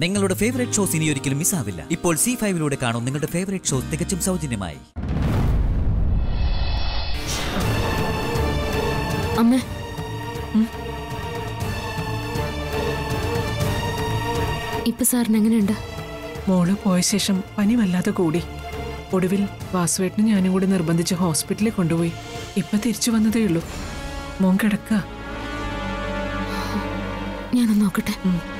നിങ്ങളുടെ favourite shows ഇനി ഒരിക്കലും മിസ്സാവില്ല ഇപ്പോൾ സി ഫൈവിലൂടെ കാണും നിങ്ങളുടെ ഫേവറേറ്റ് ഷോസ് തികച്ചും സൗജന്യമായി. അമ്മ. ഇപ്പൊ സാറിന് എങ്ങനെയുണ്ട്? മോൾ പോയ ശേഷം പനി വല്ലാതെ കൂടി. ഒടുവിൽ വാസുവേട്ടിന് ഞാനും കൂടി നിർബന്ധിച്ച് ഹോസ്പിറ്റലിൽ കൊണ്ടുപോയി. ഇപ്പൊ തിരിച്ചു വന്നതേ ഉള്ളൂ. മോൻ കിടക്ക. ഞാനൊന്ന് നോക്കട്ടെ.